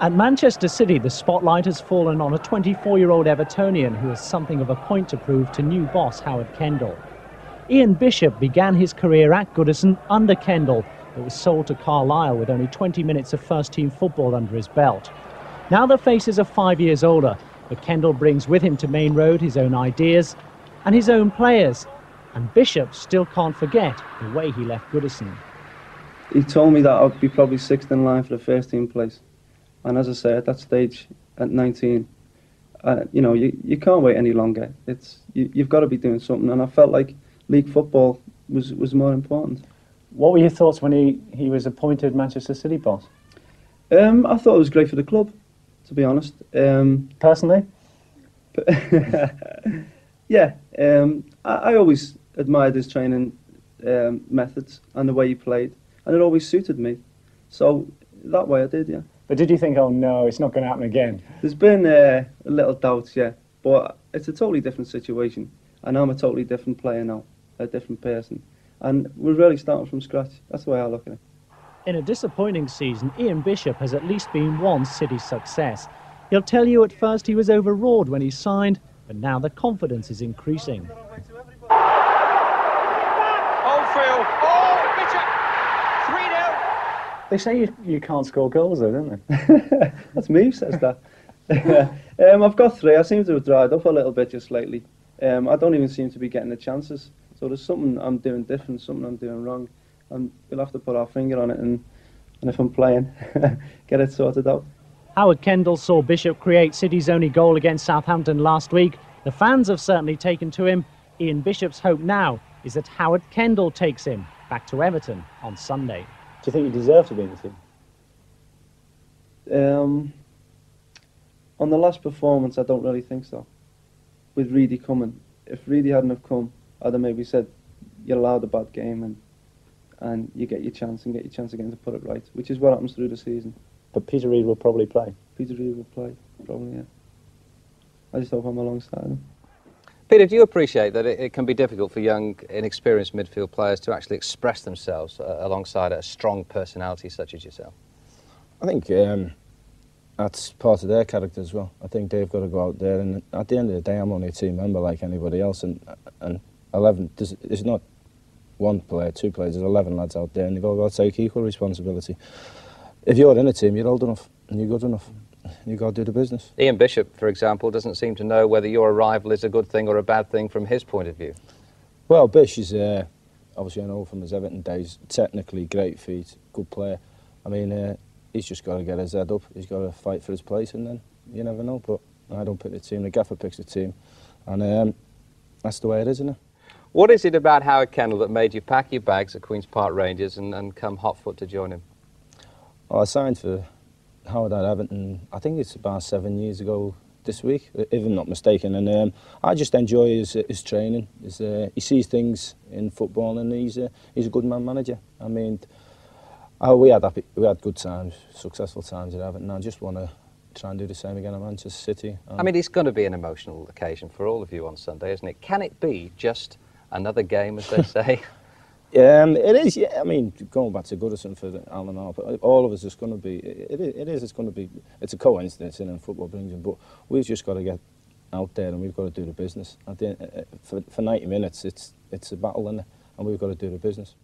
At Manchester City, the spotlight has fallen on a 24-year-old Evertonian who has something of a point to prove to new boss Howard Kendall. Ian Bishop began his career at Goodison under Kendall, but was sold to Carlisle with only 20 minutes of first-team football under his belt. Now the faces are five years older, but Kendall brings with him to Maine Road his own ideas and his own players, and Bishop still can't forget the way he left Goodison. He told me that I'd be probably sixth in line for the first team place. And as I say, at that stage, at 19, uh, you know, you, you can't wait any longer. It's you, you've got to be doing something. And I felt like league football was, was more important. What were your thoughts when he, he was appointed Manchester City boss? Um, I thought it was great for the club, to be honest. Um, Personally? yeah, um, I, I always admired his training um, methods and the way he played, and it always suited me. So that way I did, yeah. But did you think, oh no, it's not going to happen again? There's been uh, a little doubts, yeah, but it's a totally different situation, and I'm a totally different player now, a different person, and we're really starting from scratch. That's the way I look at it. In a disappointing season, Ian Bishop has at least been one City success. He'll tell you at first he was overawed when he signed, but now the confidence is increasing. Oldfield. Oh, Bishop. 3 0. They say you, you can't score goals, though, don't they? That's me who says that. um, I've got three. I seem to have dried up a little bit just lately. Um, I don't even seem to be getting the chances. So there's something I'm doing different, something I'm doing wrong. And we'll have to put our finger on it and, and if I'm playing, get it sorted out. Howard Kendall saw Bishop create City's only goal against Southampton last week. The fans have certainly taken to him. Ian Bishop's hope now is that Howard Kendall takes him back to Everton on Sunday. Do you think you deserve to be in the team? Um, on the last performance, I don't really think so. With Reedy coming, if Reedy hadn't have come, I'd have maybe said you're allowed a bad game and and you get your chance and get your chance again to put it right, which is what happens through the season. But Peter Reid will probably play. Peter Reid will play, probably, yeah. I just hope I'm alongside him. Peter, do you appreciate that it, it, can be difficult for young, inexperienced midfield players to actually express themselves uh, alongside a strong personality such as yourself? I think um, that's part of their character as well. I think they've got to go out there, and at the end of the day, I'm only a team member like anybody else, and and 11. There's, not one player, two players. There's 11 lads out there, and they've all got to take equal responsibility. If you're in a team, you're old enough and you're good enough. You've got to do the business. Ian Bishop, for example, doesn't seem to know whether your arrival is a good thing or a bad thing from his point of view. Well, Bish is uh, obviously I know from his Everton days, technically great feet, good player. I mean, uh, he's just got to get his head up. He's got to fight for his place, and then you never know. But I don't pick the team. The gaffer picks the team, and um, that's the way it is, isn't it? What is it about Howard Kendall that made you pack your bags at Queen's Park Rangers and, and come hot foot to join him? Well, I signed for Howard at Everton, I think it's about seven years ago this week, if I'm not mistaken. And um, I just enjoy his, his training. His, uh, he sees things in football and he's a, he's a good man manager. I mean, oh, we, had happy, we had good times, successful times at Everton. I just want to try and do the same again at Manchester City. Um, I mean, it's going to be an emotional occasion for all of you on Sunday, isn't it? Can it be just another game, as they say? Um, it is, yeah. I mean, going back to Goodison for Alan Harper, all of us is going to be. It, it is. It's going to be. It's a coincidence, in football brings in. But we've just got to get out there, and we've got to do the business. At the, uh, for, for 90 minutes, it's it's a battle, and and we've got to do the business.